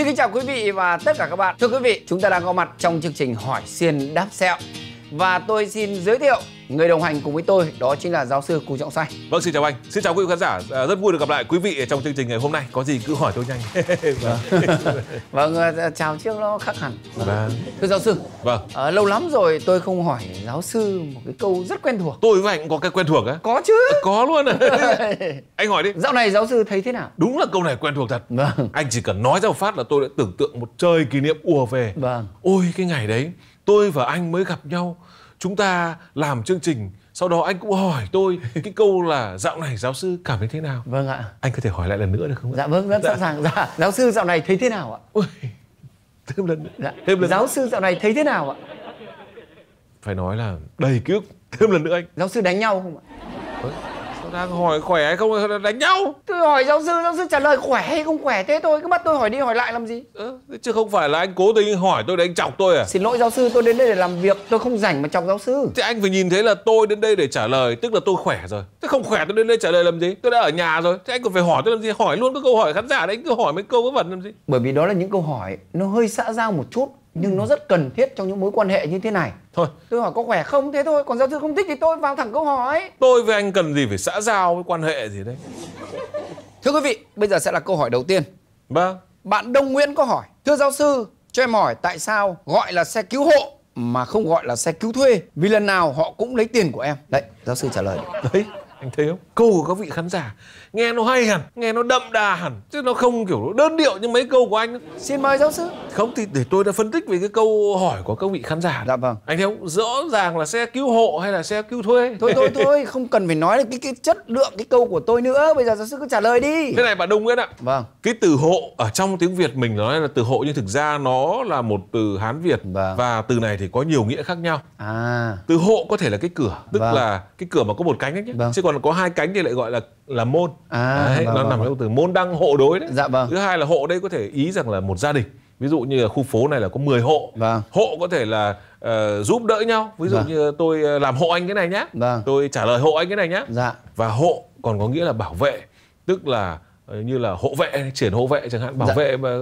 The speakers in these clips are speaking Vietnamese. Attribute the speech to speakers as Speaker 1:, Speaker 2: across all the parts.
Speaker 1: Xin kính chào quý vị và tất cả các bạn. Thưa quý vị, chúng ta đang có mặt trong chương trình hỏi xiên đáp sẹo. Và tôi xin giới thiệu người đồng hành cùng với tôi đó chính là giáo sư Cù Trọng Xoay.
Speaker 2: Vâng, xin chào anh. Xin chào quý khán giả. À, rất vui được gặp lại quý vị trong chương trình ngày hôm nay. Có gì cứ hỏi tôi nhanh.
Speaker 1: vâng, à, chào trước nó khác hẳn.
Speaker 2: Vâng.
Speaker 1: Thưa giáo sư.
Speaker 2: Vâng.
Speaker 1: À, lâu lắm rồi tôi không hỏi giáo sư một cái câu rất quen thuộc.
Speaker 2: Tôi với anh có cái quen thuộc á?
Speaker 1: Có chứ.
Speaker 2: À, có luôn. Anh hỏi đi.
Speaker 1: Dạo này giáo sư thấy thế nào?
Speaker 2: Đúng là câu này quen thuộc thật.
Speaker 1: Vâng.
Speaker 2: Anh chỉ cần nói ra một phát là tôi đã tưởng tượng một trời kỷ niệm ùa về.
Speaker 1: Vâng.
Speaker 2: Ôi cái ngày đấy, tôi và anh mới gặp nhau. Chúng ta làm chương trình. Sau đó anh cũng hỏi tôi cái câu là dạo này giáo sư cảm thấy thế nào?
Speaker 1: Vâng ạ.
Speaker 2: Anh có thể hỏi lại lần nữa được không
Speaker 1: dạ vâng rất dạ. sẵn sàng. Dạ giáo sư dạo này thấy thế nào ạ?
Speaker 2: Ôi, thêm lần nữa.
Speaker 1: Dạ. thêm lần giáo nữa. sư dạo này thấy thế nào ạ?
Speaker 2: Phải nói là đầy ký ức thêm lần nữa anh.
Speaker 1: Giáo sư đánh nhau không ạ
Speaker 2: đang hỏi khỏe hay không? Đánh nhau.
Speaker 1: Tôi hỏi giáo sư giáo sư trả lời khỏe hay không khỏe thế thôi. Cứ bắt tôi hỏi đi hỏi lại làm gì?
Speaker 2: Ờ, chứ không phải là anh cố tình hỏi tôi để anh chọc tôi à?
Speaker 1: Xin lỗi giáo sư tôi đến đây để làm việc. Tôi không rảnh mà chọc giáo sư.
Speaker 2: Thì anh phải nhìn thấy là tôi đến đây để trả lời tức là tôi khỏe rồi. Thế không khỏe tôi đến đây trả lời làm gì? Tôi đã ở nhà rồi. Thế anh còn phải hỏi tôi làm gì? Hỏi luôn các câu hỏi khán giả đấy anh cứ hỏi mấy câu vớ vẩn làm gì?
Speaker 1: Bởi vì đó là những câu hỏi nó hơi xã giao một chút nhưng nó rất cần thiết trong những mối quan hệ như thế này.
Speaker 2: Thôi.
Speaker 1: Tôi hỏi có khỏe không? Thế thôi còn giáo sư không thích thì tôi vào thẳng câu hỏi.
Speaker 2: Tôi với anh cần gì phải xã giao với quan hệ gì đấy?
Speaker 1: Thưa quý vị bây giờ sẽ là câu hỏi đầu tiên.
Speaker 2: Vâng.
Speaker 1: Bạn đông nguyễn có hỏi thưa giáo sư cho em hỏi tại sao gọi là xe cứu hộ mà không gọi là xe cứu thuê? Vì lần nào họ cũng lấy tiền của em? Đấy giáo sư trả lời.
Speaker 2: Đấy anh thấy không? Câu của các vị khán giả nghe nó hay hẳn nghe nó đậm đà hẳn chứ nó không kiểu đơn điệu như mấy câu của anh.
Speaker 1: Xin mời giáo sư.
Speaker 2: Không thì để tôi đã phân tích về cái câu hỏi của các vị khán giả.
Speaker 1: Dạ vâng.
Speaker 2: Anh thấy không? Rõ ràng là xe cứu hộ hay là xe cứu thuê?
Speaker 1: Thôi thôi thôi không cần phải nói cái cái chất lượng cái câu của tôi nữa. Bây giờ giáo sư cứ trả lời đi.
Speaker 2: Thế này bà đông nguyễn ạ.
Speaker 1: Vâng.
Speaker 2: Cái từ hộ ở trong tiếng việt mình nói là từ hộ nhưng thực ra nó là một từ hán việt.
Speaker 1: Vâng.
Speaker 2: và từ này thì có nhiều nghĩa khác nhau.
Speaker 1: À.
Speaker 2: Từ hộ có thể là cái cửa tức vâng. là cái cửa mà có một cánh ấy nhé.
Speaker 1: Vâng.
Speaker 2: chứ còn có hai cánh thì lại gọi là là môn.
Speaker 1: À
Speaker 2: đấy,
Speaker 1: vâng,
Speaker 2: nó
Speaker 1: vâng,
Speaker 2: nằm
Speaker 1: vâng.
Speaker 2: trong từ môn đăng hộ đối đấy.
Speaker 1: Dạ vâng.
Speaker 2: Thứ hai là hộ đây có thể ý rằng là một gia đình. Ví dụ như là khu phố này là có 10 hộ.
Speaker 1: Vâng.
Speaker 2: hộ có thể là uh, giúp đỡ nhau. Ví dụ
Speaker 1: vâng.
Speaker 2: như tôi ờ, làm hộ anh cái này nhá.
Speaker 1: Vâng.
Speaker 2: tôi trả lời hộ anh cái này nhá.
Speaker 1: Dạ.
Speaker 2: Và hộ còn có nghĩa là bảo vệ. Tức là uh, như là hộ vệ triển hộ vệ chẳng hạn. Bảo
Speaker 1: dạ.
Speaker 2: vệ mà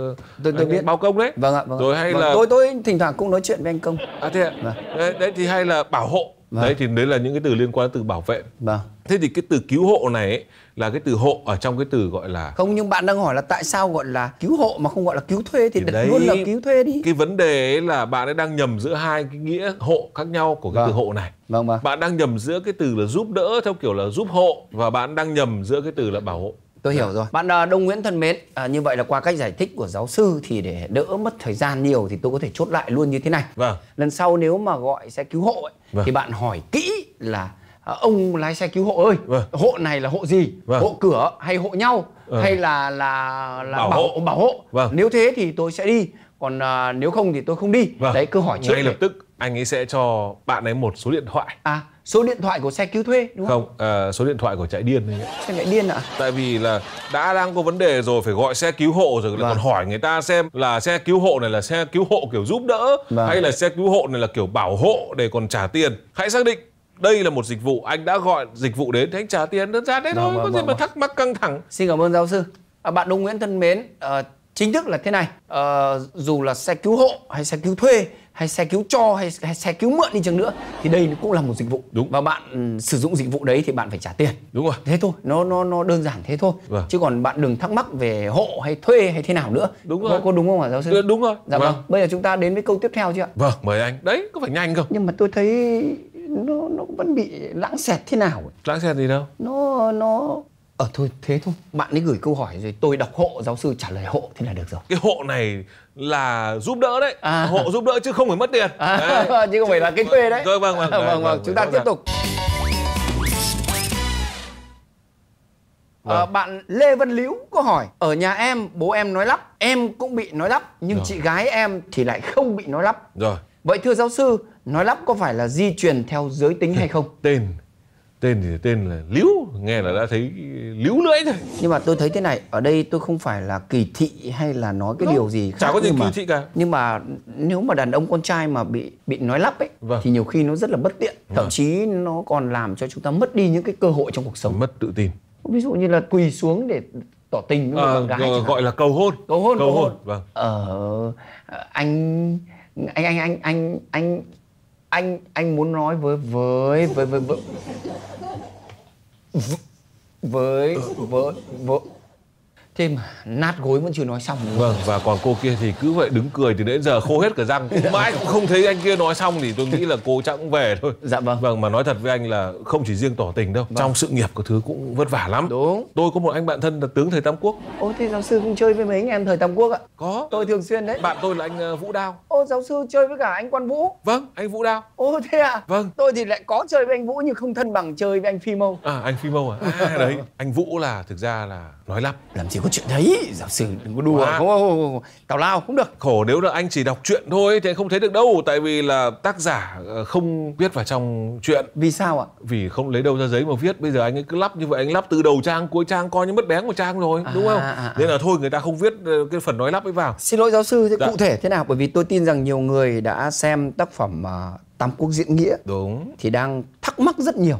Speaker 1: tôi tôi biết.
Speaker 2: bao công đấy.
Speaker 1: Vâng ạ vâng
Speaker 2: rồi hay
Speaker 1: vâng.
Speaker 2: là
Speaker 1: tôi tôi thỉnh thoảng cũng nói chuyện với anh công.
Speaker 2: À thế ạ.
Speaker 1: Vâng.
Speaker 2: đấy, đấy thì hay là bảo hộ
Speaker 1: Vâng.
Speaker 2: đấy thì đấy là những cái từ liên quan từ bảo vệ.
Speaker 1: Vâng.
Speaker 2: Thế thì cái từ cứu hộ này ấy, là cái từ hộ ở trong cái từ gọi là
Speaker 1: không nhưng bạn đang hỏi là tại sao gọi là cứu hộ mà không gọi là cứu thuê thì,
Speaker 2: Thì
Speaker 1: đặt
Speaker 2: đấy,
Speaker 1: luôn là cứu thuê đi.
Speaker 2: cái vấn đề ấy là bạn ấy đang nhầm giữa hai cái nghĩa hộ khác nhau của cái
Speaker 1: Vâng.
Speaker 2: từ hộ này.
Speaker 1: Vâng vâng.
Speaker 2: Bạn đang nhầm giữa cái từ là giúp đỡ theo kiểu là giúp hộ và bạn đang nhầm giữa cái từ là bảo hộ
Speaker 1: tôi hiểu rồi bạn à, đông nguyễn thân mến à, như vậy là qua cách giải thích của giáo sư thì để đỡ mất thời gian nhiều thì tôi có thể chốt lại luôn như thế này
Speaker 2: vâng
Speaker 1: lần sau nếu mà gọi xe cứu hộ ấy,
Speaker 2: Vâng.
Speaker 1: thì bạn hỏi kỹ là à, ông lái xe cứu hộ ơi
Speaker 2: Vâng.
Speaker 1: hộ này là hộ gì
Speaker 2: Vâng.
Speaker 1: hộ cửa hay hộ nhau
Speaker 2: Vâng.
Speaker 1: hay là là là
Speaker 2: Bảo
Speaker 1: bảo,
Speaker 2: hộ.
Speaker 1: bảo hộ
Speaker 2: Vâng.
Speaker 1: nếu thế thì tôi sẽ đi còn à, nếu không thì tôi không đi
Speaker 2: vâng
Speaker 1: đấy cứ hỏi trước
Speaker 2: ngay lập tức anh ấy sẽ cho bạn ấy một số điện thoại
Speaker 1: à số điện thoại của xe cứu thuê đúng không,
Speaker 2: không ờ, số điện thoại của chạy điên đấy
Speaker 1: xe lại điên ạ
Speaker 2: tại vì là đã đang có vấn đề rồi phải gọi xe cứu hộ rồi
Speaker 1: Vâng.
Speaker 2: còn hỏi người ta xem là xe cứu hộ này là xe cứu hộ kiểu giúp đỡ
Speaker 1: Vâng.
Speaker 2: hay là xe cứu hộ này là kiểu bảo hộ để còn trả tiền hãy xác định đây là một dịch vụ anh đã gọi dịch vụ đến thì anh trả tiền đơn giản thế
Speaker 1: Vâng,
Speaker 2: thôi
Speaker 1: vâng,
Speaker 2: có gì
Speaker 1: vâng,
Speaker 2: mà
Speaker 1: vâng.
Speaker 2: thắc mắc căng thẳng
Speaker 1: Xin cảm ơn giáo sư. À, bạn Đông Nguyễn thân mến, ờ, chính thức là thế này. Ờ, dù là xe cứu hộ hay xe cứu thuê hay xe cứu cho hay, hay xe cứu mượn đi chăng nữa thì đây cũng là một dịch vụ.
Speaker 2: Đúng.
Speaker 1: Và bạn ừ, sử dụng dịch vụ đấy thì bạn phải trả tiền.
Speaker 2: đúng rồi
Speaker 1: Thế thôi, nó nó nó đơn giản thế thôi.
Speaker 2: Vâng.
Speaker 1: Chứ còn bạn đừng thắc mắc về hộ hay thuê hay thế nào nữa.
Speaker 2: Đúng rồi.
Speaker 1: Có, đúng không hả giáo sư?
Speaker 2: Ừ, đúng rồi
Speaker 1: Dạ vâng. Bây giờ chúng ta đến với câu tiếp theo chưa ạ?
Speaker 2: vâng mời anh đấy có phải nhanh không
Speaker 1: Nhưng mà tôi thấy nó nó vẫn bị lãng xẹt thế nào ấy.
Speaker 2: lãng xe gì đâu
Speaker 1: Nó nó Ờ thôi thế thôi. Bạn ấy gửi câu hỏi rồi tôi đọc hộ Giáo sư trả lời hộ thế là được rồi.
Speaker 2: Cái hộ này là giúp đỡ đấy.
Speaker 1: À.
Speaker 2: hộ giúp đỡ chứ không phải mất tiền.
Speaker 1: À, chứ không phải là cái thuê đấy.
Speaker 2: Vâng, vâng, vâng,
Speaker 1: vâng,
Speaker 2: vâng,
Speaker 1: vâng,
Speaker 2: vâng,
Speaker 1: chúng ta
Speaker 2: rõ
Speaker 1: tiếp tục. Ờ,
Speaker 2: Vâng.
Speaker 1: bạn Lê Văn Liễu có hỏi Ở nhà em bố em nói lắp Em cũng bị nói lắp Nhưng
Speaker 2: Rồi.
Speaker 1: chị gái em thì lại không bị nói lắp.
Speaker 2: Rồi.
Speaker 1: Vậy thưa giáo sư Nói lắp có phải là di truyền theo giới tính hay không?
Speaker 2: Tên tên thì tên là liễu nghe là đã thấy liễu lưỡi rồi
Speaker 1: Nhưng mà tôi thấy thế này Ở đây tôi không phải là kỳ thị hay là nói cái
Speaker 2: Không,
Speaker 1: điều gì khác
Speaker 2: chả có gì
Speaker 1: nhưng mà,
Speaker 2: kỳ thị cả.
Speaker 1: Nhưng mà nếu mà đàn ông con trai mà bị bị nói lắp ấy
Speaker 2: Vâng.
Speaker 1: Thì nhiều khi nó rất là bất tiện Thậm
Speaker 2: Vâng.
Speaker 1: chí nó còn làm cho chúng ta mất đi những cái cơ hội trong cuộc sống
Speaker 2: mất tự tin
Speaker 1: Ví dụ như là quỳ xuống để tỏ tình với một bạn gái hạn.
Speaker 2: gọi là cầu hôn
Speaker 1: cầu hôn
Speaker 2: cầu
Speaker 1: cầu
Speaker 2: hôn
Speaker 1: hôn
Speaker 2: vâng
Speaker 1: ờ anh anh anh anh anh anh anh anh muốn nói với với với với với với với, với, với thế mà nát gối vẫn chưa nói xong nữa.
Speaker 2: Vâng, và còn cô kia thì cứ vậy đứng cười từ đến giờ khô hết cả răng. Mãi cũng không thấy anh kia nói xong thì tôi nghĩ là cô chắc cũng về thôi.
Speaker 1: Dạ vâng.
Speaker 2: Vâng, mà nói thật với anh là không chỉ riêng tỏ tình đâu Trong sự nghiệp của thứ cũng vất vả lắm.
Speaker 1: Đúng.
Speaker 2: Tôi có một anh bạn thân là tướng thời Tam Quốc.
Speaker 1: Ô thế giáo sư cũng chơi với mấy anh em thời tam quốc ạ?
Speaker 2: Có,
Speaker 1: tôi thường xuyên đấy.
Speaker 2: Bạn tôi là anh ờ, Vũ Đao.
Speaker 1: Ô giáo sư chơi với cả anh quan vũ.
Speaker 2: Vâng, anh Vũ Đao.
Speaker 1: Ô thế à
Speaker 2: Vâng.
Speaker 1: Tôi thì lại có chơi với anh vũ nhưng không thân bằng chơi với anh phi mâu.
Speaker 2: À, anh Phi Mâu à? à đấy, anh Vũ là thực ra là nói lắp.
Speaker 1: Làm gì có chuyện đấy giáo sư đừng có đùa
Speaker 2: Quá.
Speaker 1: không, không, không, không. tào lao không được
Speaker 2: Khổ nếu là anh chỉ đọc truyện thôi thì anh không thấy được đâu Tại vì là tác giả ờ, không viết vào trong truyện
Speaker 1: vì sao ạ
Speaker 2: Vì không lấy đâu ra giấy mà viết Bây giờ anh ấy cứ lắp như vậy Anh lắp từ đầu trang cuối trang coi như mất bén của trang rồi Đúng
Speaker 1: À,
Speaker 2: không?
Speaker 1: à, à.
Speaker 2: Nên là thôi người ta không viết ờ, cái phần nói lắp ấy vào
Speaker 1: Xin lỗi giáo sư, thế
Speaker 2: Dạ.
Speaker 1: cụ thể thế nào? Bởi vì tôi tin rằng nhiều người đã xem tác phẩm à, Tam Quốc Diễn Nghĩa
Speaker 2: Đúng
Speaker 1: thì đang thắc mắc rất nhiều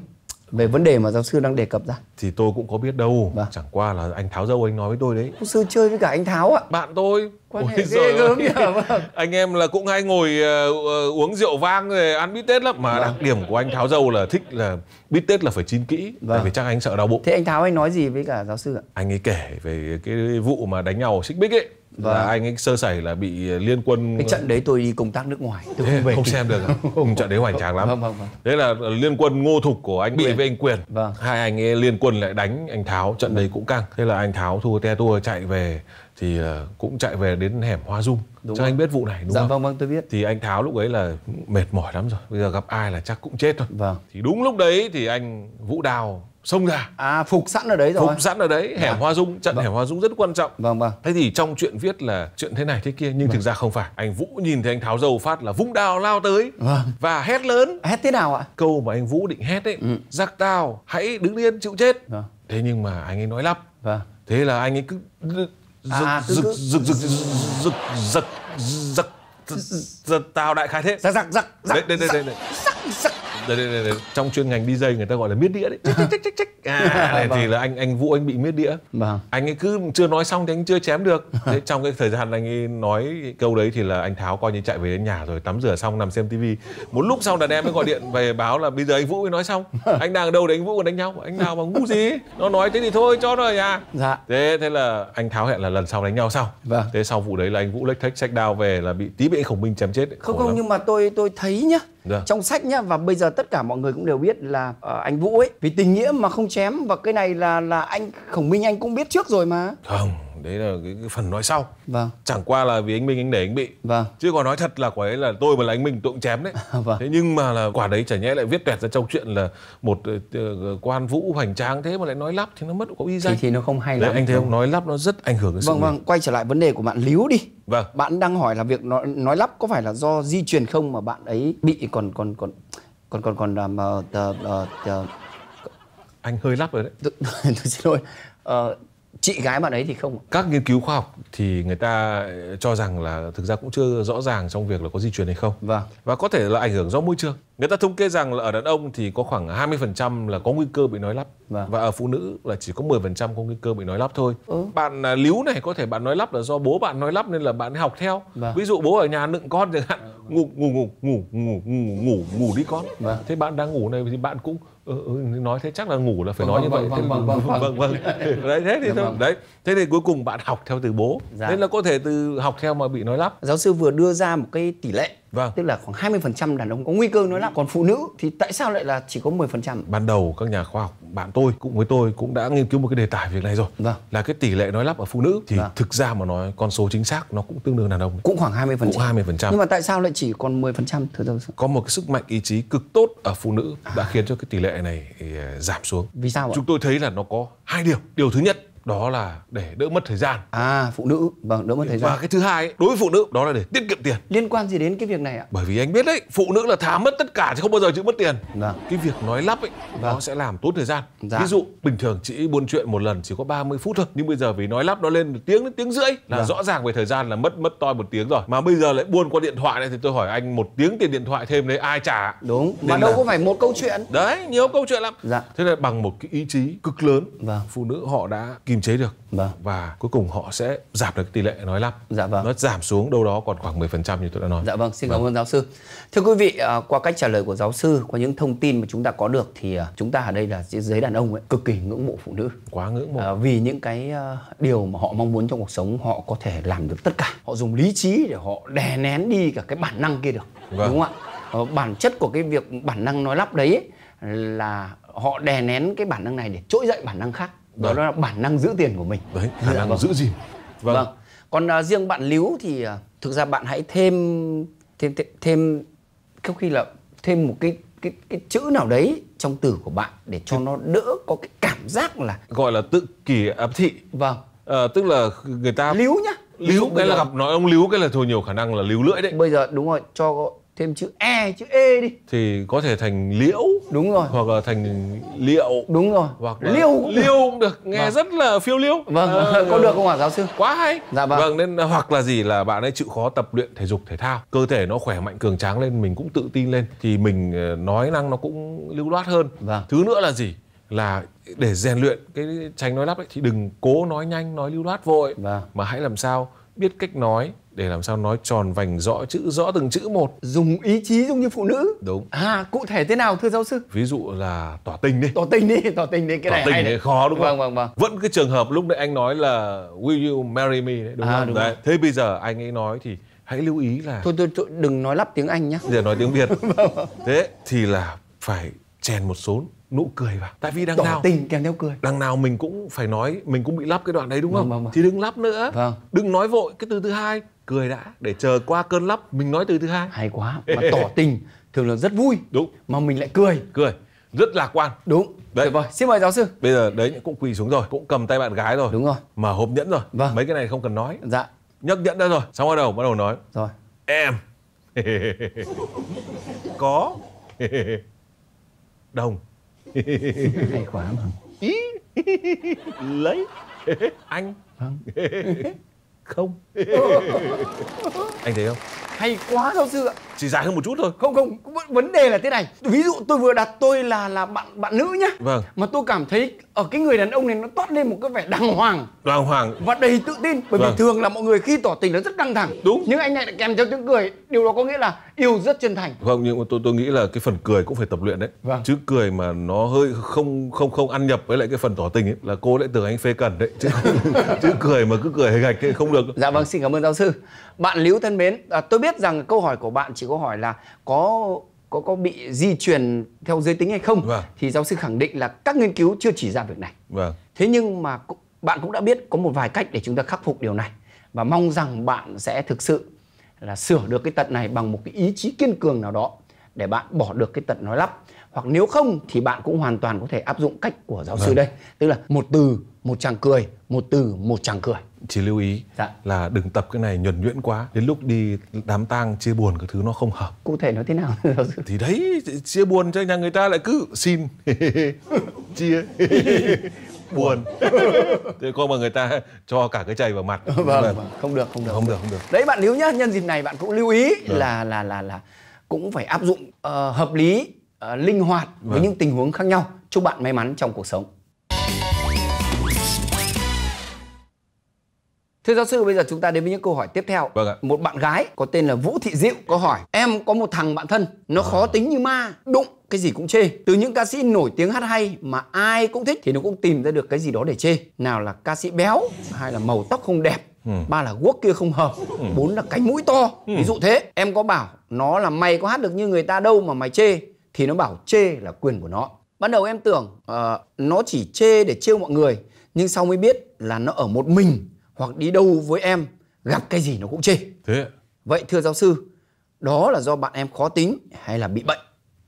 Speaker 1: về vấn đề mà giáo sư đang đề cập ra.
Speaker 2: Thì tôi cũng có biết đâu
Speaker 1: Vâng.
Speaker 2: Chẳng qua là anh Tháo Dâu anh nói với tôi đấy
Speaker 1: Giáo sư chơi với cả anh Tháo ạ.
Speaker 2: Bạn tôi
Speaker 1: Quan hệ ghê gớm nhỉ? Vâng.
Speaker 2: Anh em là cũng hay ngồi ờ, uống rượu vang rồi ăn bít tết lắm Mà
Speaker 1: Vâng.
Speaker 2: đặc điểm của anh Tháo Dâu là thích là bít tết là phải chín kỹ
Speaker 1: Vâng.
Speaker 2: Tại vì chắc anh sợ đau bụng
Speaker 1: Thế anh Tháo anh nói gì với cả giáo sư ạ?
Speaker 2: anh ấy kể về cái vụ mà đánh nhau ở xích bích ấy
Speaker 1: Vâng.
Speaker 2: là anh ấy sơ sẩy là bị liên quân
Speaker 1: Cái trận đấy tôi đi công tác nước ngoài, tôi
Speaker 2: Thế
Speaker 1: không về
Speaker 2: không xem được à? không trận đấy hoành tráng lắm
Speaker 1: Vâng vâng vâng.
Speaker 2: đấy là liên quân ngô thục của anh bị với anh quyền
Speaker 1: Vâng.
Speaker 2: hai anh ấy liên quân lại đánh anh tháo trận đấy cũng căng thế là anh tháo thua te tua chạy về thì ờ, cũng chạy về đến hẻm hoa dung
Speaker 1: Đúng rồi.
Speaker 2: anh biết vụ này đúng
Speaker 1: Dạ
Speaker 2: không
Speaker 1: vâng vâng tôi biết.
Speaker 2: thì anh tháo lúc ấy là mệt mỏi lắm rồi bây giờ gặp ai là chắc cũng chết thôi
Speaker 1: Vâng.
Speaker 2: thì đúng lúc đấy thì anh vũ đào xông ra
Speaker 1: À phục sẵn ở đấy rồi.
Speaker 2: phục sẵn ở đấy hẻm
Speaker 1: Vâng.
Speaker 2: hoa dung trận
Speaker 1: Vâng.
Speaker 2: hẻm hoa dung rất quan trọng
Speaker 1: Vâng vâng.
Speaker 2: Thế thì trong chuyện viết là chuyện thế này thế kia nhưng thực ra không phải. Anh Vũ nhìn thấy anh Tháo Dâu phát là vung đao lao tới
Speaker 1: Vâng.
Speaker 2: và hét lớn.
Speaker 1: Hét thế nào ạ?
Speaker 2: Câu mà anh Vũ định hét ấy, giặc tao hãy đứng yên chịu chết.
Speaker 1: Vâng.
Speaker 2: Thế nhưng mà anh ấy nói lắp.
Speaker 1: Vâng.
Speaker 2: Thế là anh ấy cứ
Speaker 1: À, cứ-
Speaker 2: rực
Speaker 1: cứ-
Speaker 2: rực rực rực rực rực giặc giặc tao đại khai thế.
Speaker 1: Giặc giặc giặc giặc.
Speaker 2: Đấy đây đây đây đây. Đây. Trong chuyên ngành DJ người ta gọi là miết đĩa đấy. Chích, chích, chích, chích. À, này thì là anh anh Vũ anh bị miết đĩa.
Speaker 1: Vâng.
Speaker 2: Anh ấy cứ chưa nói xong thì anh chưa chém được. Thế trong cái thời gian anh ấy nói câu đấy thì là anh Tháo coi như chạy về đến nhà rồi tắm rửa xong nằm xem tivi. Một lúc sau đàn em mới gọi điện về báo là bây giờ anh Vũ mới nói xong. Anh đang ở đâu để anh Vũ còn đánh nhau? Anh nào mà ngu gì? Nó nói thế thì thôi cho nó ở nhà.
Speaker 1: Dạ.
Speaker 2: Thế thế là anh Tháo hẹn là lần sau đánh nhau sau.
Speaker 1: Vâng.
Speaker 2: Thế sau vụ đấy là anh Vũ lách thách sách đao về là bị tí bị anh Khổng Minh chém chết.
Speaker 1: Không không
Speaker 2: lắm.
Speaker 1: nhưng mà tôi tôi thấy nhá
Speaker 2: Dạ.
Speaker 1: trong sách nhá và bây giờ tất cả mọi người cũng đều biết là ờ, anh Vũ ấy vì tình nghĩa mà không chém và cái này là là anh Khổng Minh anh cũng biết trước rồi mà.
Speaker 2: Không, đấy là cái, cái phần nói sau.
Speaker 1: Vâng.
Speaker 2: Chẳng qua là vì anh Minh anh để anh bị
Speaker 1: Vâng.
Speaker 2: chứ còn nói thật là quả ấy là tôi mà là anh Minh tôi cũng chém đấy
Speaker 1: Vâng.
Speaker 2: thế nhưng mà là quả đấy chả nhẽ lại viết tuyệt ra trong chuyện là một ờ, quan vũ hoành tráng thế mà lại nói lắp thì nó mất có uy
Speaker 1: Thì
Speaker 2: danh
Speaker 1: thì nó không hay lắm.
Speaker 2: anh thấy không nói lắp nó rất ảnh hưởng đến
Speaker 1: Vâng vâng, quay trở lại vấn đề của bạn Líu đi.
Speaker 2: vâng
Speaker 1: Bạn đang hỏi là việc nói, nói lắp có phải là do di truyền không mà bạn ấy bị còn còn còn còn còn còn làm ờ, tờ- ờ, tờ-
Speaker 2: anh hơi lắp rồi đấy
Speaker 1: tôi, tôi xin lỗi. Ờ, chị gái bạn ấy thì không.
Speaker 2: các nghiên cứu khoa học thì người ta cho rằng là thực ra cũng chưa rõ ràng trong việc là có di truyền hay không
Speaker 1: Vâng.
Speaker 2: và có thể là ảnh hưởng do môi trường người ta thống kê rằng là ở đàn ông thì có khoảng 20% là có nguy cơ bị nói lắp
Speaker 1: Vâng.
Speaker 2: và ở phụ nữ là chỉ có 10% có nguy cơ bị nói lắp thôi
Speaker 1: Ừ.
Speaker 2: bạn à, líu này có thể bạn nói lắp là do bố bạn nói lắp nên là bạn học theo
Speaker 1: Vâng.
Speaker 2: ví dụ bố ở nhà nựng con chẳng hạn ngủ ngủ ngủ ngủ ngủ ngủ ngủ ngủ đi con
Speaker 1: Vâng.
Speaker 2: thế bạn đang ngủ này thì bạn cũng ừ, ừ, nói thế chắc là ngủ là phải
Speaker 1: Vâng,
Speaker 2: nói như
Speaker 1: vâng,
Speaker 2: vậy
Speaker 1: vâng,
Speaker 2: Thế-
Speaker 1: vâng, vâng,
Speaker 2: vâng vâng đấy thế thì
Speaker 1: Dạ
Speaker 2: thôi
Speaker 1: vâng.
Speaker 2: đấy thế thì cuối cùng bạn học theo từ bố
Speaker 1: Dạ.
Speaker 2: nên là có thể từ học theo mà bị nói lắp
Speaker 1: Giáo sư vừa đưa ra một cái tỷ lệ.
Speaker 2: Vâng.
Speaker 1: Tức là khoảng 20% đàn ông có nguy cơ nói lắp, còn phụ nữ thì tại sao lại là chỉ có 10%?
Speaker 2: ban đầu các nhà khoa học bạn tôi cũng với tôi cũng đã nghiên cứu một cái đề tài việc này rồi
Speaker 1: Vâng.
Speaker 2: là cái tỷ lệ nói lắp ở phụ nữ thì
Speaker 1: Vâng.
Speaker 2: thực ra mà nói con số chính xác nó cũng tương đương đàn ông
Speaker 1: Cũng khoảng 20%.
Speaker 2: cũng 20%
Speaker 1: Nhưng mà tại sao lại chỉ còn 10% thưa sư?
Speaker 2: có một cái sức mạnh ý chí cực tốt ở phụ nữ đã khiến cho cái tỷ lệ này ờ, giảm xuống
Speaker 1: Vì sao ạ?
Speaker 2: chúng tôi thấy là nó có hai điều điều thứ nhất đó là để đỡ mất thời gian
Speaker 1: À, phụ nữ, vâng, đỡ mất thời
Speaker 2: và
Speaker 1: gian.
Speaker 2: cái thứ hai ấy, đối với phụ nữ đó là để tiết kiệm tiền
Speaker 1: Liên quan gì đến cái việc này ạ?
Speaker 2: bởi vì anh biết đấy phụ nữ là thà mất tất cả chứ không bao giờ chịu mất tiền
Speaker 1: Vâng.
Speaker 2: cái việc nói lắp ấy nó
Speaker 1: Vâng.
Speaker 2: sẽ làm tốn thời gian
Speaker 1: Dạ.
Speaker 2: ví dụ bình thường chị buôn chuyện một lần chỉ có 30 phút thôi nhưng bây giờ vì nói lắp nó lên một tiếng đến tiếng rưỡi là
Speaker 1: Vâng.
Speaker 2: rõ ràng về thời gian là mất mất toi một tiếng rồi mà bây giờ lại buôn qua điện thoại này thì tôi hỏi anh một tiếng tiền điện thoại thêm đấy ai trả
Speaker 1: Đúng, mà đâu
Speaker 2: là-
Speaker 1: có phải một câu chuyện.
Speaker 2: đấy nhiều câu chuyện lắm
Speaker 1: Dạ.
Speaker 2: thế là bằng một cái ý chí cực lớn
Speaker 1: Vâng.
Speaker 2: phụ nữ họ đã kìm kiềm chế được
Speaker 1: Vâng.
Speaker 2: và cuối cùng họ sẽ giảm được tỷ lệ nói lắp
Speaker 1: Dạ vâng.
Speaker 2: nó giảm xuống đâu đó còn khoảng 10% như tôi đã nói
Speaker 1: Dạ vâng, xin cảm ơn giáo sư. Thưa quý vị, à, qua cách trả lời của giáo sư, qua những thông tin mà chúng ta có được thì à, chúng ta ở đây là giới đàn ông ấy cực kỳ ngưỡng mộ phụ nữ.
Speaker 2: quá ngưỡng mộ
Speaker 1: À, vì những cái à, điều mà họ mong muốn trong cuộc sống họ có thể làm được tất cả. Họ dùng lý trí để họ đè nén đi cả cái bản năng kia được.
Speaker 2: Vâng.
Speaker 1: Đúng không ạ? Ờ, bản chất của cái việc bản năng nói lắp đấy ấy, là họ đè nén cái bản năng này để trỗi dậy bản năng khác. Đó
Speaker 2: Vâng.
Speaker 1: là bản năng giữ tiền của mình.
Speaker 2: đấy khả
Speaker 1: Dạ
Speaker 2: năng
Speaker 1: vâng.
Speaker 2: giữ gìn
Speaker 1: Vâng. Còn à, riêng bạn Líu thì à, thực ra bạn hãy thêm thêm thêm, thêm có khi là thêm một cái cái cái chữ nào đấy trong từ của bạn để cho nó đỡ có cái cảm giác là
Speaker 2: gọi là tự kỷ ám thị
Speaker 1: vâng
Speaker 2: Ờ, tức là người ta
Speaker 1: Líu nhá.
Speaker 2: líu
Speaker 1: Bây
Speaker 2: cái là gặp nói ông líu cái là thôi nhiều khả năng là líu lưỡi đấy
Speaker 1: Bây giờ đúng rồi, cho thêm chữ e chữ e đi.
Speaker 2: thì có thể thành liễu
Speaker 1: Đúng rồi.
Speaker 2: hoặc là thành liệu
Speaker 1: Đúng rồi.
Speaker 2: hoặc là
Speaker 1: liêu cũng
Speaker 2: liêu cũng được nghe
Speaker 1: Vâng.
Speaker 2: rất là phiêu liêu
Speaker 1: Vâng,
Speaker 2: Ờ,
Speaker 1: có được không ạ giáo sư?
Speaker 2: quá hay
Speaker 1: Dạ vâng.
Speaker 2: nên hoặc là gì là bạn ấy chịu khó tập luyện thể dục thể thao cơ thể nó khỏe mạnh cường tráng lên mình cũng tự tin lên thì mình ờ, nói năng nó cũng lưu loát hơn
Speaker 1: Vâng.
Speaker 2: thứ nữa là gì là để rèn luyện cái tránh nói lắp ấy thì đừng cố nói nhanh nói lưu loát vội
Speaker 1: Vâng.
Speaker 2: mà hãy làm sao biết cách nói để làm sao nói tròn vành rõ chữ rõ từng chữ một
Speaker 1: Dùng ý chí giống như phụ nữ.
Speaker 2: đúng
Speaker 1: À, cụ thể thế nào thưa giáo sư?
Speaker 2: ví dụ là tỏ tình đi
Speaker 1: Tỏ tình đi, tỏ tình đi cái
Speaker 2: tỏ
Speaker 1: này
Speaker 2: tình
Speaker 1: hay đấy.
Speaker 2: khó đúng không
Speaker 1: Vâng vâng vâng.
Speaker 2: vẫn cái trường hợp lúc nãy anh nói là will you marry me đấy đúng
Speaker 1: À,
Speaker 2: không
Speaker 1: đúng
Speaker 2: đấy thế bây giờ anh ấy nói thì hãy lưu ý là
Speaker 1: Thôi tôi, tôi đừng nói lắp tiếng Anh nhá.
Speaker 2: bây giờ nói tiếng việt
Speaker 1: Vâng,
Speaker 2: thế thì là phải chèn một số nụ cười vào tại vì đằng
Speaker 1: Tỏ
Speaker 2: nào
Speaker 1: tình kèm theo cười.
Speaker 2: đằng nào mình cũng phải nói mình cũng bị lắp cái đoạn đấy đúng
Speaker 1: Vâng,
Speaker 2: không
Speaker 1: vâng, vâng.
Speaker 2: thì đừng lắp nữa
Speaker 1: Vâng.
Speaker 2: đừng nói vội cái từ thứ hai cười đã để chờ qua cơn lắp mình nói từ thứ hai
Speaker 1: Hay quá. Mà tỏ tình thường là rất vui.
Speaker 2: đúng
Speaker 1: Mà mình lại cười.
Speaker 2: cười rất lạc quan
Speaker 1: Đúng.
Speaker 2: Đấy.
Speaker 1: Tuyệt vời. Xin mời giáo sư.
Speaker 2: bây giờ đấy cũng quỳ xuống rồi cũng cầm tay bạn gái rồi
Speaker 1: Đúng rồi.
Speaker 2: mở hộp nhẫn rồi
Speaker 1: Vâng.
Speaker 2: mấy cái này không cần nói
Speaker 1: Dạ.
Speaker 2: nhấc nhẫn ra rồi xong bắt đầu bắt đầu nói
Speaker 1: Rồi.
Speaker 2: em có đồng
Speaker 1: Hay quá mà.
Speaker 2: ý lấy anh
Speaker 1: Vâng.
Speaker 2: không anh thấy không
Speaker 1: Hay quá giáo sư ạ.
Speaker 2: Chỉ dài hơn một chút thôi
Speaker 1: Không không, vấn- đề là thế này. Ví dụ tôi vừa đặt tôi là là bạn bạn nữ nhá.
Speaker 2: Vâng.
Speaker 1: Mà tôi cảm thấy ở cái người đàn ông này nó toát lên một cái vẻ đàng hoàng
Speaker 2: đoàn hoàng
Speaker 1: và đầy tự tin bởi
Speaker 2: Vâng.
Speaker 1: vì thường là mọi người khi tỏ tình nó rất căng thẳng
Speaker 2: Đúng.
Speaker 1: nhưng anh này lại kèm theo tiếng cười điều đó có nghĩa là yêu rất chân thành
Speaker 2: không nhưng mà tôi tôi nghĩ là cái phần cười cũng phải tập luyện đấy
Speaker 1: Vâng.
Speaker 2: chứ cười mà nó hơi không không không ăn nhập với lại cái phần tỏ tình ấy là cô lại tưởng anh phê cẩn đấy chứ chứ cười mà cứ cười gạch ấy không được
Speaker 1: Dạ vâng, xin cảm ơn giáo sư. Bạn Liễu thân mến, à, tôi biết rằng câu hỏi của bạn chỉ có hỏi là có có có bị di truyền theo giới tính hay không.
Speaker 2: Vâng.
Speaker 1: Thì giáo sư khẳng định là các nghiên cứu chưa chỉ ra việc này.
Speaker 2: vâng
Speaker 1: Thế nhưng mà bạn cũng đã biết có một vài cách để chúng ta khắc phục điều này và mong rằng bạn sẽ thực sự là sửa được cái tật này bằng một cái ý chí kiên cường nào đó để bạn bỏ được cái tật nói lắp hoặc nếu không thì bạn cũng hoàn toàn có thể áp dụng cách của giáo sư đây tức là một từ một chàng cười một từ một chàng cười.
Speaker 2: Chỉ lưu ý
Speaker 1: Dạ.
Speaker 2: là đừng tập cái này nhuần nhuyễn quá. Đến lúc đi đám tang chia buồn cái thứ nó không hợp.
Speaker 1: Cụ thể nói thế nào giáo sư?
Speaker 2: Thì đấy chia buồn cho nhà người ta lại cứ xin. Chia. Buồn. Thế có mà người ta cho cả cái chày vào mặt.
Speaker 1: Vâng, vâng. Không được không được.
Speaker 2: Không được không được.
Speaker 1: Đấy bạn nếu nhá nhân dịp này bạn cũng lưu ý là là là là cũng phải áp dụng ờ, hợp lý ờ, linh hoạt với
Speaker 2: Vâng.
Speaker 1: những tình huống khác nhau chúc bạn may mắn trong cuộc sống Thưa giáo sư, bây giờ chúng ta đến với những câu hỏi tiếp theo.
Speaker 2: Vâng ạ.
Speaker 1: Một bạn gái có tên là Vũ Thị Diệu có hỏi Em có một thằng bạn thân, nó khó tính như ma, đụng, cái gì cũng chê. Từ những ca sĩ nổi tiếng hát hay mà ai cũng thích thì nó cũng tìm ra được cái gì đó để chê. Nào là ca sĩ béo, hay là màu tóc không đẹp, ba là guốc kia không hợp, bốn là cánh mũi to. Ví dụ thế, em có bảo nó là mày có hát được như người ta đâu mà mày chê, thì nó bảo chê là quyền của nó. Ban đầu em tưởng ờ, nó chỉ chê để trêu mọi người, nhưng sau mới biết là nó ở một mình hoặc đi đâu với em gặp cái gì nó cũng chê.
Speaker 2: thế.
Speaker 1: Vậy thưa giáo sư, đó là do bạn em khó tính hay là bị bệnh?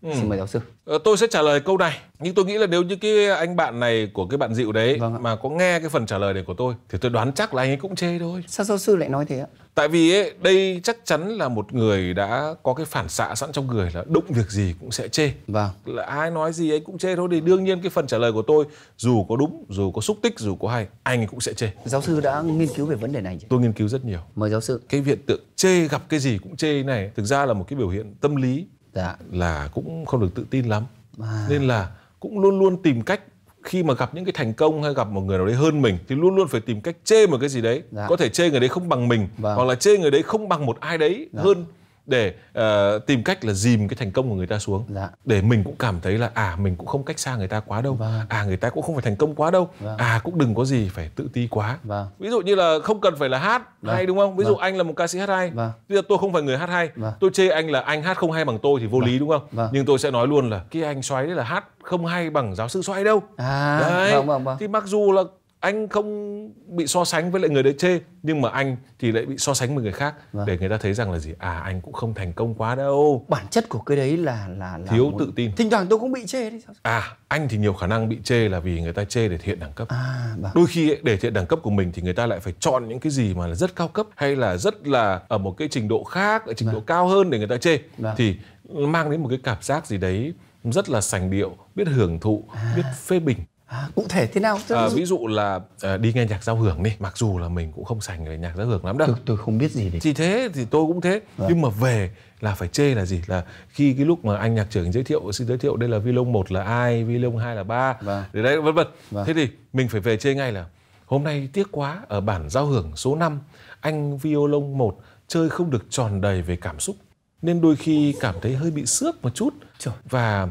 Speaker 1: Xin mời giáo sư.
Speaker 2: Ờ, tôi sẽ trả lời câu này nhưng tôi nghĩ là nếu như cái anh bạn này của cái bạn dịu đấy
Speaker 1: Vâng
Speaker 2: mà có nghe cái phần trả lời này của tôi thì tôi đoán chắc là anh ấy cũng chê thôi
Speaker 1: Sao giáo sư lại nói thế ạ?
Speaker 2: tại vì ấy, đây chắc chắn là một người đã có cái phản xạ sẵn trong người là đụng việc gì cũng sẽ chê
Speaker 1: Vâng.
Speaker 2: là ai nói gì ấy cũng chê thôi thì đương nhiên cái phần trả lời của tôi dù có đúng dù có xúc tích dù có hay anh ấy cũng sẽ chê
Speaker 1: Giáo sư đã nghiên cứu về vấn đề này chưa?
Speaker 2: tôi nghiên cứu rất nhiều
Speaker 1: Mời giáo sư.
Speaker 2: cái hiện tượng chê gặp cái gì cũng chê này thực ra là một cái biểu hiện tâm lý
Speaker 1: Dạ.
Speaker 2: là cũng không được tự tin lắm
Speaker 1: À.
Speaker 2: nên là cũng luôn luôn tìm cách khi mà gặp những cái thành công hay gặp một người nào đấy hơn mình thì luôn luôn phải tìm cách chê một cái gì đấy
Speaker 1: Dạ.
Speaker 2: có thể chê người đấy không bằng mình
Speaker 1: Vâng.
Speaker 2: hoặc là chê người đấy không bằng một ai đấy hơn để ờ, tìm cách là dìm cái thành công của người ta xuống
Speaker 1: Dạ.
Speaker 2: để mình cũng cảm thấy là à mình cũng không cách xa người ta quá đâu
Speaker 1: Vâng.
Speaker 2: à người ta cũng không phải thành công quá đâu
Speaker 1: Vâng.
Speaker 2: à cũng đừng có gì phải tự ti quá
Speaker 1: Vâng.
Speaker 2: ví dụ như là không cần phải là hát
Speaker 1: Vâng.
Speaker 2: hay đúng không ví dụ
Speaker 1: Vâng.
Speaker 2: anh là một ca sĩ hát hay
Speaker 1: Vâng.
Speaker 2: bây giờ tôi không phải người hát hay
Speaker 1: Vâng.
Speaker 2: tôi chê anh là anh hát không hay bằng tôi thì vô lý đúng không
Speaker 1: Vâng.
Speaker 2: nhưng tôi sẽ nói luôn là cái anh xoáy đấy là hát không hay bằng giáo sư xoáy đâu
Speaker 1: À,
Speaker 2: đấy
Speaker 1: vâng, vâng, vâng.
Speaker 2: thì mặc dù là anh không bị so sánh với lại người đấy chê nhưng mà anh thì lại bị so sánh với người khác
Speaker 1: Vâng.
Speaker 2: để người ta thấy rằng là gì? À anh cũng không thành công quá đâu.
Speaker 1: Bản chất của cái đấy là là, là
Speaker 2: Thiếu
Speaker 1: một-
Speaker 2: tự tin.
Speaker 1: thỉnh thoảng tôi cũng bị chê đấy.
Speaker 2: À anh thì nhiều khả năng bị chê là vì người ta chê để thể hiện đẳng cấp.
Speaker 1: À vâng.
Speaker 2: Đôi khi ấy, để thể hiện đẳng cấp của mình thì người ta lại phải chọn những cái gì mà là rất cao cấp hay là rất là ở một cái trình độ khác ở trình độ cao hơn để người ta chê.
Speaker 1: Vâng.
Speaker 2: thì mang đến một cái cảm giác gì đấy rất là sành điệu biết hưởng thụ biết phê bình
Speaker 1: à, cụ thể thế nào? Tức
Speaker 2: à, ví dụ là à, đi nghe nhạc giao hưởng đi mặc dù là mình cũng không sành về nhạc giao hưởng lắm đâu.
Speaker 1: Tôi, tôi không biết gì đấy
Speaker 2: thì thế thì tôi cũng thế. Nhưng mà về là phải chê là gì? Là khi cái lúc mà anh nhạc trưởng giới thiệu xin giới thiệu đây là violon một là ai violon hai là ba.
Speaker 1: Vâng.
Speaker 2: để đấy vân vân.
Speaker 1: Vâng.
Speaker 2: thế thì mình phải về chê ngay là hôm nay tiếc quá ở bản giao hưởng số 5 anh violon một chơi không được tròn đầy về cảm xúc. Nên đôi khi cảm thấy hơi bị xước một chút.
Speaker 1: Trời.
Speaker 2: và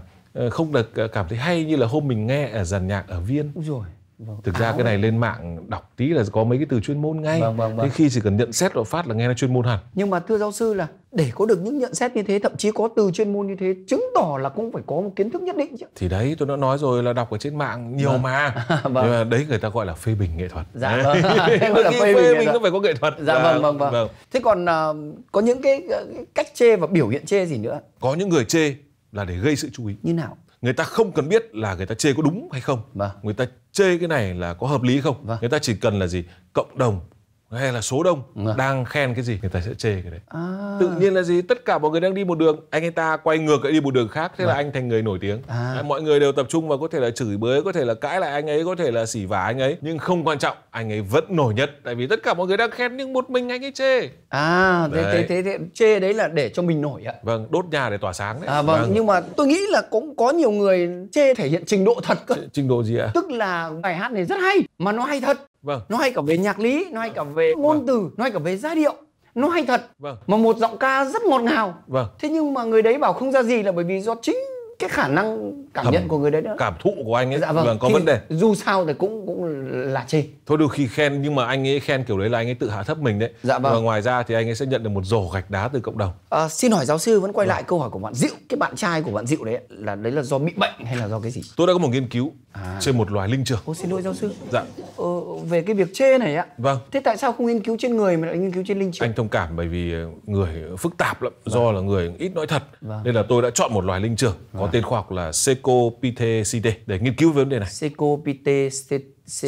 Speaker 2: không được ờ, cảm thấy hay như là hôm mình nghe ở dàn nhạc ở viên.
Speaker 1: Úi rồi. Vâng.
Speaker 2: thực ra cái này lên mạng đọc tí là có mấy cái từ chuyên môn ngay.
Speaker 1: Vâng, vâng, vâng.
Speaker 2: thế khi chỉ cần nhận xét vào phát là nghe nó chuyên môn hẳn.
Speaker 1: Nhưng mà thưa giáo sư là để có được những nhận xét như thế thậm chí có từ chuyên môn như thế chứng tỏ là cũng phải có một kiến thức nhất định chứ.
Speaker 2: Thì đấy tôi đã nói rồi là đọc ở trên mạng nhiều mà.
Speaker 1: Vâng.
Speaker 2: nhưng mà đấy người ta gọi là phê bình nghệ thuật.
Speaker 1: Dạ
Speaker 2: Đấy.
Speaker 1: vâng. Gọi là phê
Speaker 2: phê,
Speaker 1: bình
Speaker 2: nó phải có nghệ thuật.
Speaker 1: Dạ vâng vâng vâng,
Speaker 2: vâng.
Speaker 1: thế còn à, có những cái, cái cách chê và biểu hiện chê gì nữa?
Speaker 2: Có những người chê là để gây sự chú ý.
Speaker 1: Như nào?
Speaker 2: Người ta không cần biết là người ta chê có đúng hay không.
Speaker 1: Vâng.
Speaker 2: người ta chê cái này là có hợp lý hay không.
Speaker 1: Vâng.
Speaker 2: người ta chỉ cần là gì? Cộng đồng hay là số đông
Speaker 1: Vâng.
Speaker 2: đang khen cái gì người ta sẽ chê cái đấy.
Speaker 1: À,
Speaker 2: tự nhiên là gì? Tất cả mọi người đang đi một đường anh ấy ta quay ngược lại đi một đường khác thế là anh thành người nổi tiếng.
Speaker 1: Vâng. À.
Speaker 2: mọi người đều tập trung vào có thể là chửi bới có thể là cãi lại anh ấy có thể là xỉ vả anh ấy. Nhưng không quan trọng anh ấy vẫn nổi nhất. Tại vì tất cả mọi người đang khen nhưng một mình anh ấy chê.
Speaker 1: À thế, thế
Speaker 2: Đấy.
Speaker 1: thế thế chê đấy là để cho mình nổi ạ.
Speaker 2: Vâng đốt nhà để tỏa sáng đấy.
Speaker 1: À vâng. nhưng mà tôi nghĩ là cũng có nhiều người chê thể hiện trình độ thật cơ.
Speaker 2: Trình độ gì ạ?
Speaker 1: Tức là bài hát này rất hay mà nó hay thật
Speaker 2: vâng.
Speaker 1: Nó hay cả về nhạc lý nó hay cả về ngôn từ nó hay cả về giai điệu. Nó hay thật.
Speaker 2: Vâng.
Speaker 1: Mà một giọng ca rất ngọt ngào.
Speaker 2: Vâng.
Speaker 1: Thế nhưng mà người đấy bảo không ra gì là bởi vì do chính cái khả năng cảm
Speaker 2: Thẩm-
Speaker 1: nhận của người đấy nữa.
Speaker 2: cảm thụ của anh ấy.
Speaker 1: Dạ vâng,
Speaker 2: có
Speaker 1: thì
Speaker 2: vấn đề.
Speaker 1: dù sao thì cũng cũng là chê.
Speaker 2: Thôi đôi khi khen nhưng mà anh ấy khen kiểu đấy là anh ấy tự hạ thấp mình đấy.
Speaker 1: Dạ vâng.
Speaker 2: và ngoài ra thì anh ấy sẽ nhận được một rổ gạch đá từ cộng đồng.
Speaker 1: À, xin hỏi giáo sư vẫn quay
Speaker 2: Vâng.
Speaker 1: lại câu hỏi của bạn Diệu. Cái bạn trai của bạn Diệu đấy là đấy là do bị bệnh hay là do cái gì?
Speaker 2: Tôi đã có một nghiên cứu
Speaker 1: À.
Speaker 2: trên một loài linh trưởng
Speaker 1: Ô xin lỗi giáo sư.
Speaker 2: Dạ.
Speaker 1: Ờ, về cái việc chê này á
Speaker 2: vâng.
Speaker 1: Thế tại sao không nghiên cứu trên người mà lại nghiên cứu trên linh trưởng
Speaker 2: anh thông cảm bởi vì ờ, người phức tạp lắm. Do là người ít nói thật.
Speaker 1: Vâng.
Speaker 2: nên là tôi đã chọn một loài linh trưởng có tên khoa học là Secopithecidae để nghiên cứu về vấn đề này.
Speaker 1: Secopite CD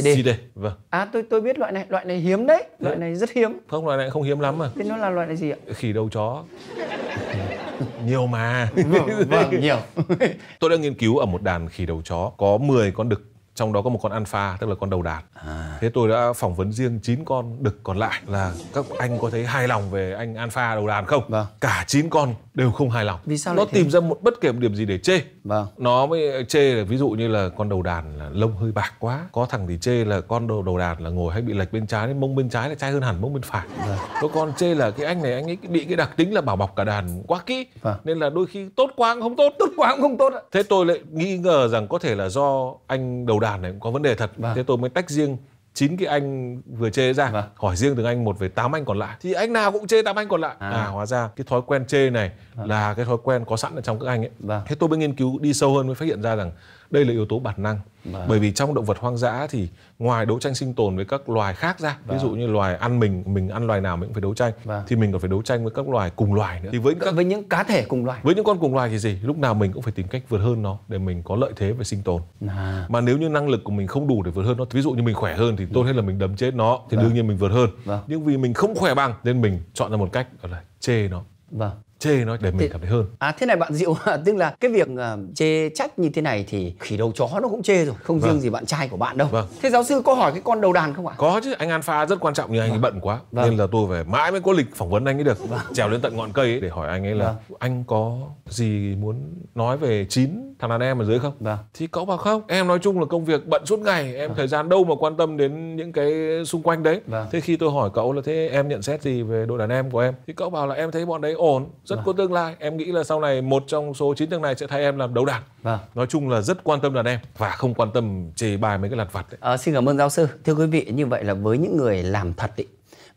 Speaker 2: Cidae, vâng.
Speaker 1: À tôi tôi biết loại này loại này hiếm đấy. Loại này rất hiếm.
Speaker 2: không loài này không hiếm lắm mà
Speaker 1: thế nó là loại này gì ạ?
Speaker 2: Khỉ đầu chó. Nhiều mà.
Speaker 1: Vâng, vâng nhiều.
Speaker 2: Tôi đã nghiên cứu ở một đàn khỉ đầu chó. Có 10 con đực trong đó có một con alpha tức là con đầu đàn
Speaker 1: À.
Speaker 2: thế tôi đã phỏng vấn riêng 9 con đực còn lại là các anh có thấy hài lòng về anh alpha đầu đàn không
Speaker 1: Vâng.
Speaker 2: cả 9 con đều không hài lòng
Speaker 1: Vì sao
Speaker 2: nó
Speaker 1: thế?
Speaker 2: tìm ra một bất kể một điểm gì để chê
Speaker 1: vâng
Speaker 2: nó mới chê là ví dụ như là con đầu đàn là lông hơi bạc quá có thằng thì chê là con đầu đầu đàn là ngồi hay bị lệch bên trái mông bên trái là trai hơn hẳn mông bên phải
Speaker 1: Vâng.
Speaker 2: có con chê là cái anh này anh ấy bị cái đặc tính là bảo bọc cả đàn quá kỹ
Speaker 1: Vâng.
Speaker 2: nên là đôi khi tốt quá cũng không tốt
Speaker 1: tốt quá cũng không tốt
Speaker 2: thế tôi lại nghi ngờ rằng có thể là do anh đầu đàn này cũng có vấn đề thật
Speaker 1: Vâng.
Speaker 2: thế tôi mới tách riêng chín cái anh vừa chê ra
Speaker 1: Vâng.
Speaker 2: hỏi riêng từng anh một về tám anh còn lại thì anh nào cũng chê tám anh còn lại
Speaker 1: À.
Speaker 2: à, hóa ra cái thói quen chê này là cái thói quen có sẵn ở trong các anh ấy
Speaker 1: Vâng.
Speaker 2: thế tôi mới nghiên cứu đi sâu hơn mới phát hiện ra rằng đây là yếu tố bản năng.
Speaker 1: Vâng.
Speaker 2: bởi vì trong động vật hoang dã thì ngoài đấu tranh sinh tồn với các loài khác ra ví dụ như loài ăn mình mình ăn loài nào mình cũng phải đấu tranh
Speaker 1: Vâng.
Speaker 2: thì mình còn phải đấu tranh với các loài cùng loài nữa. Thì với các
Speaker 1: với những cá thể cùng loài.
Speaker 2: Với những con cùng loài thì gì? Lúc nào mình cũng phải tìm cách vượt hơn nó để mình có lợi thế về sinh tồn.
Speaker 1: À,
Speaker 2: mà nếu như năng lực của mình không đủ để vượt hơn nó ví dụ như mình khỏe hơn thì tốt hết là mình đấm chết nó thì đương nhiên mình vượt hơn.
Speaker 1: Vâng.
Speaker 2: nhưng vì mình không khỏe bằng nên mình chọn ra một cách đó là chê nó.
Speaker 1: Vâng
Speaker 2: chê nó để mình
Speaker 1: Thế-
Speaker 2: cảm thấy hơn
Speaker 1: À thế này bạn Diệu, tức là cái việc ờ, chê trách như thế này thì khỉ đầu chó nó cũng chê rồi, không
Speaker 2: Vâng.
Speaker 1: riêng gì bạn trai của bạn đâu.
Speaker 2: Vâng.
Speaker 1: Thế giáo sư có hỏi cái con đầu đàn không ạ?
Speaker 2: có chứ anh alpha rất quan trọng nhưng anh ấy bận quá
Speaker 1: Vâng.
Speaker 2: nên là tôi phải mãi mới có lịch phỏng vấn anh ấy được trèo lên tận ngọn cây ấy để hỏi anh ấy là
Speaker 1: Vâng.
Speaker 2: anh có gì muốn nói về chín thằng đàn em ở dưới không
Speaker 1: Vâng.
Speaker 2: thì cậu bảo không em nói chung là công việc bận suốt ngày em thời gian đâu mà quan tâm đến những cái xung quanh đấy
Speaker 1: Vâng.
Speaker 2: thế khi tôi hỏi cậu là thế em nhận xét gì về đội đàn em của em thì cậu bảo là em thấy bọn đấy ổn rất
Speaker 1: Vâng.
Speaker 2: có tương lai em nghĩ là sau này một trong số chín thằng này sẽ thay em làm đấu đàn
Speaker 1: Vâng.
Speaker 2: nói chung là rất quan tâm đàn em và không quan tâm chê bài mấy cái lặt vặt
Speaker 1: Ờ, xin cảm ơn giáo sư. Thưa quý vị, như vậy là với những người làm thật ý,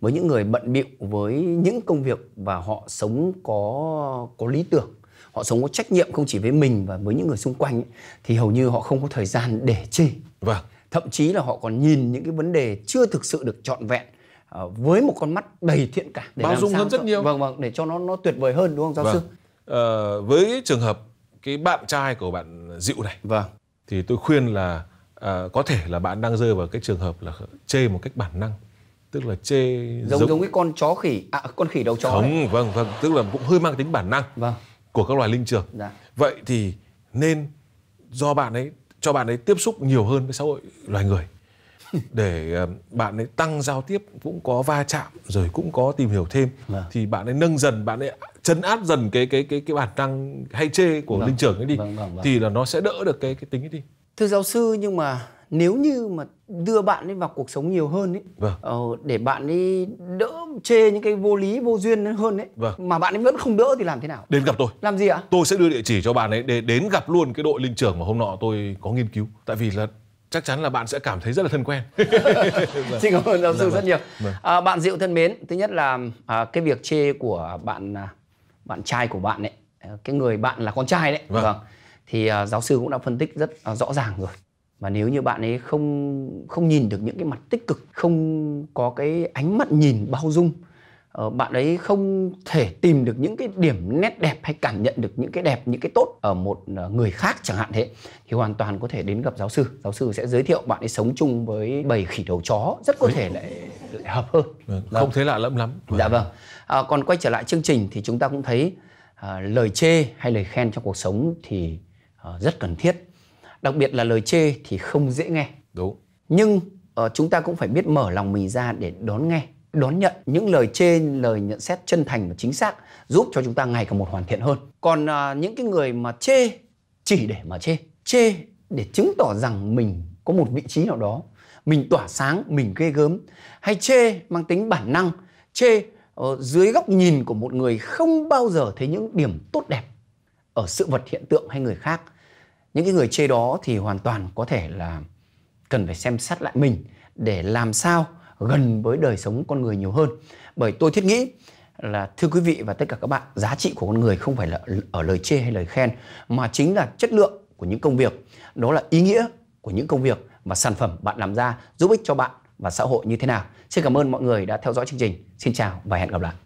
Speaker 1: với những người bận bịu với những công việc và họ sống có có lý tưởng, họ sống có trách nhiệm không chỉ với mình và với những người xung quanh ý, thì hầu như họ không có thời gian để chê.
Speaker 2: vâng
Speaker 1: Thậm chí là họ còn nhìn những cái vấn đề chưa thực sự được trọn vẹn với một con mắt đầy thiện cảm để
Speaker 2: Bao
Speaker 1: làm
Speaker 2: dung
Speaker 1: sao
Speaker 2: hơn rất
Speaker 1: cho-
Speaker 2: nhiều.
Speaker 1: Vâng vâng, để cho nó nó tuyệt vời hơn đúng không giáo sư?
Speaker 2: Vâng. Ờ, với trường hợp cái bạn trai của bạn Diệu này
Speaker 1: Vâng.
Speaker 2: thì tôi khuyên là ờ, có thể là bạn đang rơi vào cái trường hợp là chê một cách bản năng tức là chê
Speaker 1: Giống giống cái con chó khỉ à con khỉ đầu chó đấy.
Speaker 2: không vâng vâng tức là cũng hơi mang tính bản năng
Speaker 1: Vâng.
Speaker 2: của các loài linh trưởng
Speaker 1: Dạ.
Speaker 2: vậy thì nên do bạn ấy cho bạn ấy tiếp xúc nhiều hơn với xã hội loài người để ờ, bạn ấy tăng giao tiếp cũng có va chạm rồi cũng có tìm hiểu thêm
Speaker 1: Vâng.
Speaker 2: thì bạn ấy nâng dần bạn ấy chấn áp dần cái cái cái cái bản năng hay chê của
Speaker 1: Vâng.
Speaker 2: linh trưởng ấy đi
Speaker 1: Vâng, vâng, vâng.
Speaker 2: thì là nó sẽ đỡ được cái cái tính ấy đi
Speaker 1: Thưa giáo sư nhưng mà nếu như mà đưa bạn ấy vào cuộc sống nhiều hơn ấy
Speaker 2: Vâng.
Speaker 1: ờ, để bạn ấy đỡ chê những cái vô lý vô duyên hơn ấy
Speaker 2: Vâng.
Speaker 1: mà bạn ấy vẫn không đỡ thì làm thế nào?
Speaker 2: đến gặp tôi
Speaker 1: Làm gì ạ?
Speaker 2: tôi sẽ đưa địa chỉ cho bạn ấy để đến gặp luôn cái đội linh trưởng mà hôm nọ tôi có nghiên cứu tại vì là chắc chắn là bạn sẽ cảm thấy rất là thân quen
Speaker 1: Xin cảm ơn giáo sư
Speaker 2: Dạ,
Speaker 1: rất
Speaker 2: vâng.
Speaker 1: nhiều.
Speaker 2: Vâng.
Speaker 1: À, bạn Diệu thân mến, thứ nhất là à, cái việc chê của bạn à, bạn trai của bạn ấy, à, cái người bạn là con trai đấy,
Speaker 2: Vâng.
Speaker 1: Thì à, giáo sư cũng đã phân tích rất à, rõ ràng rồi. Và nếu như bạn ấy không không nhìn được những cái mặt tích cực, không có cái ánh mắt nhìn bao dung, bạn ấy không thể tìm được những cái điểm nét đẹp hay cảm nhận được những cái đẹp, những cái tốt ở một à, người khác chẳng hạn thế, thì hoàn toàn có thể đến gặp giáo sư. Giáo sư sẽ giới thiệu bạn ấy sống chung với bầy khỉ đầu chó, rất có thể lại, lại hợp hơn.
Speaker 2: Vâng, không thấy lạ lẫm lắm
Speaker 1: Dạ vâng. À, còn quay trở lại chương trình thì chúng ta cũng thấy à, lời chê hay lời khen trong cuộc sống thì à, rất cần thiết. Đặc biệt là lời chê thì không dễ nghe.
Speaker 2: đúng
Speaker 1: Nhưng ờ, chúng ta cũng phải biết mở lòng mình ra để đón nghe, đón nhận những lời chê, lời nhận xét chân thành và chính xác giúp cho chúng ta ngày càng một hoàn thiện hơn. Còn à, những cái người mà chê chỉ để mà chê, chê để chứng tỏ rằng mình có một vị trí nào đó, mình tỏa sáng, mình ghê gớm, hay chê mang tính bản năng, chê ở dưới góc nhìn của một người không bao giờ thấy những điểm tốt đẹp ở sự vật hiện tượng hay người khác những cái người chê đó thì hoàn toàn có thể là cần phải xem xét lại mình để làm sao gần với đời sống con người nhiều hơn. Bởi tôi thiết nghĩ là, thưa quý vị và tất cả các bạn, giá trị của con người không phải là ở lời chê hay lời khen, mà chính là chất lượng của những công việc. Đó là ý nghĩa của những công việc và sản phẩm bạn làm ra giúp ích cho bạn và xã hội như thế nào. Xin cảm ơn mọi người đã theo dõi chương trình. Xin chào và hẹn gặp lại.